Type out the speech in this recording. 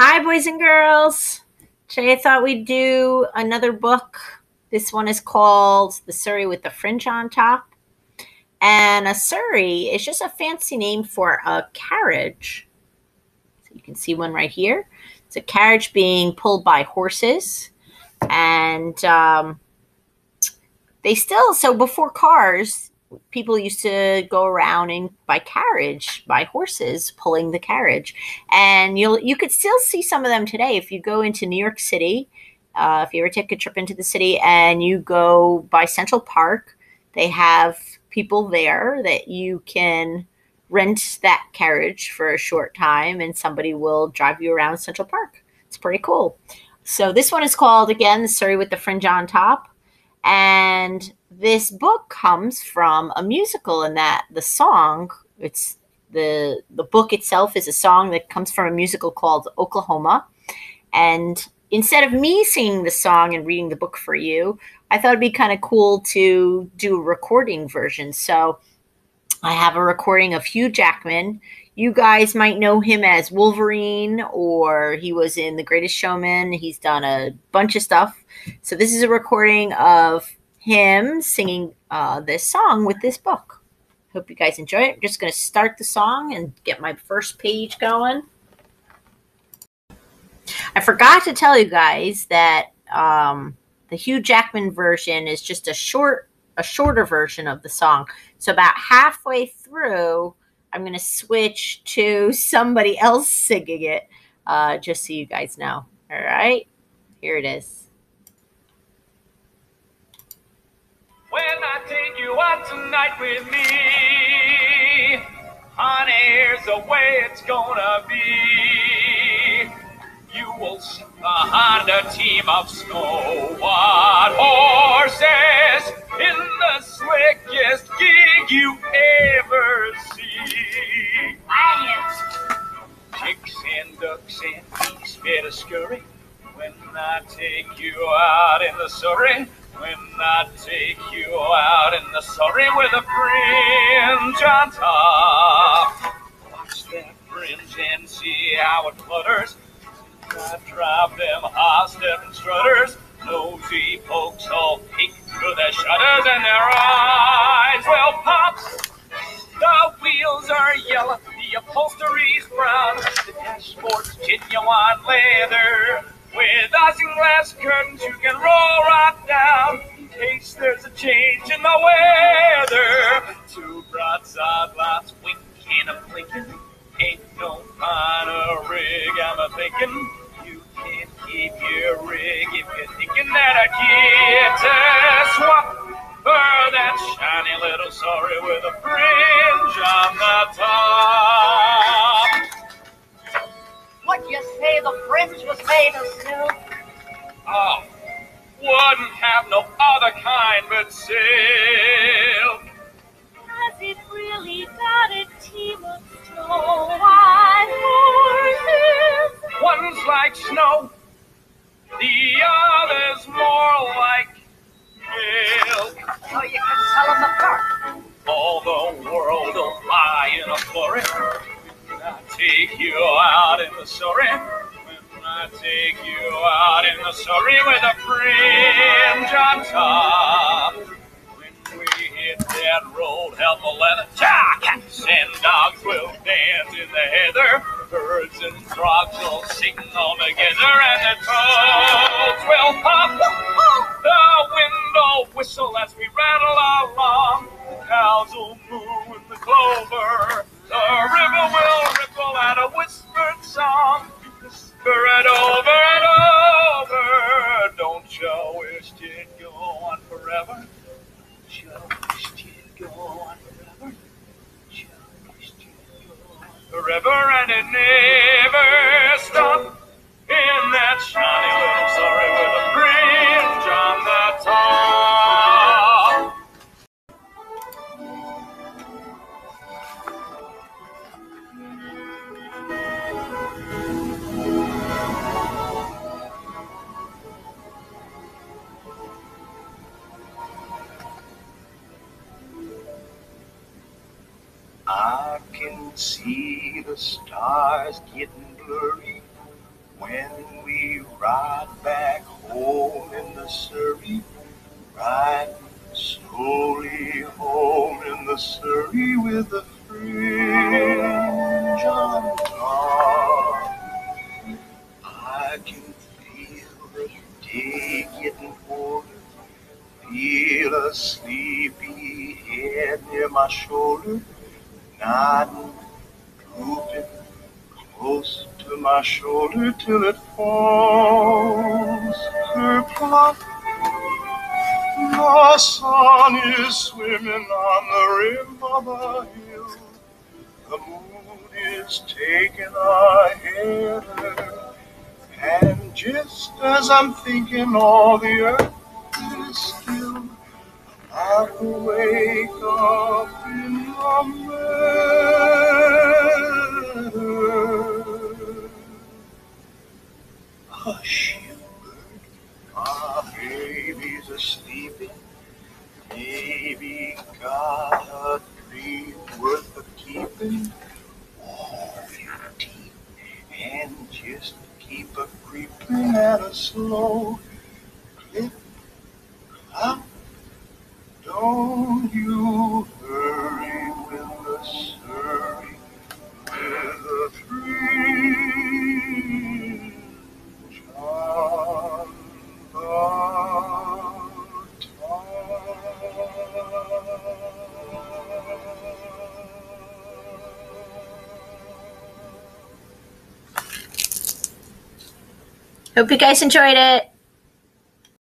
Hi, boys and girls. Today I thought we'd do another book. This one is called The Surrey with the Fringe on Top. And a surrey is just a fancy name for a carriage. So you can see one right here. It's a carriage being pulled by horses. And um, they still, so before cars, people used to go around and by carriage, by horses pulling the carriage, and you'll you could still see some of them today if you go into New York City. Uh, if you ever take a trip into the city and you go by Central Park, they have people there that you can rent that carriage for a short time, and somebody will drive you around Central Park. It's pretty cool. So this one is called again the Surrey with the Fringe on Top. And this book comes from a musical in that the song, it's the the book itself is a song that comes from a musical called Oklahoma. And instead of me singing the song and reading the book for you, I thought it'd be kind of cool to do a recording version. So I have a recording of Hugh Jackman. You guys might know him as Wolverine, or he was in The Greatest Showman. He's done a bunch of stuff. So this is a recording of him singing uh, this song with this book. Hope you guys enjoy it. I'm just going to start the song and get my first page going. I forgot to tell you guys that um, the Hugh Jackman version is just a short, a shorter version of the song. So about halfway through, I'm going to switch to somebody else singing it, uh, just so you guys know. All right, here it is. When I take you out tonight with me, honey, here's the way it's gonna be. You will see team of snow white horses in the you out in the Surrey. When I take you out in the Surrey with a fringe on top. Watch that fringe and see how it flutters. I drive them high-stepping strutters. Nosy pokes all peek through their shutters and their eyes will pop. The wheels are yellow, the upholstery's brown, the dashboard's genuine leather. With isinglass curtains, you can roll right down in case there's a change in the weather. Two broadside lights winking and blinking. Ain't no finer rig, I'm a thinking. You can keep your rig if you're thinking that I get to swap for that shiny little sorry with a fringe on the So you can tell them apart. All the world will lie in a flurry. When I take you out in the Surrey. When I take you out in the Surrey with a fringe on top. When we hit that road, help the leather. Ja, cats and dogs will dance in the heather. Birds and frogs will sing all together, and the toads forever? And a never I can see the stars getting blurry When we ride back home in the Surrey, ride slowly home in the Surrey with the fringe on top. I can feel the day getting older, feel a sleepy head near my shoulder, nodding, drooping close to my shoulder till it falls. Her plot. The sun is swimming on the rim of a hill. The moon is taking a header. And just as I'm thinking all the earth is still, I will wake up Hush, my baby's asleep. Maybe got a dream worth keeping. And just keep a creeping at a slow Hope you guys enjoyed it.